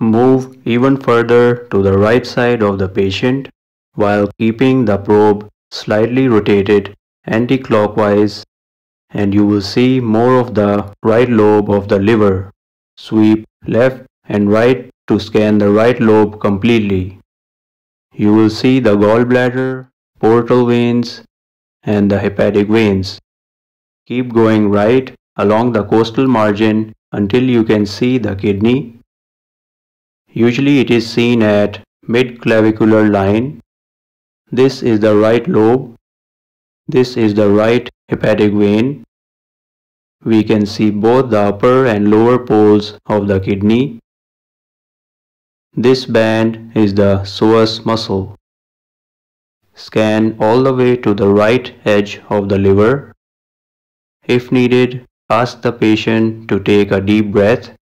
Move even further to the right side of the patient while keeping the probe slightly rotated anti-clockwise and you will see more of the right lobe of the liver. Sweep left and right to scan the right lobe completely. You will see the gallbladder, portal veins and the hepatic veins. Keep going right along the costal margin until you can see the kidney. Usually it is seen at mid-clavicular line. This is the right lobe. This is the right hepatic vein. We can see both the upper and lower poles of the kidney. This band is the psoas muscle. Scan all the way to the right edge of the liver. If needed, ask the patient to take a deep breath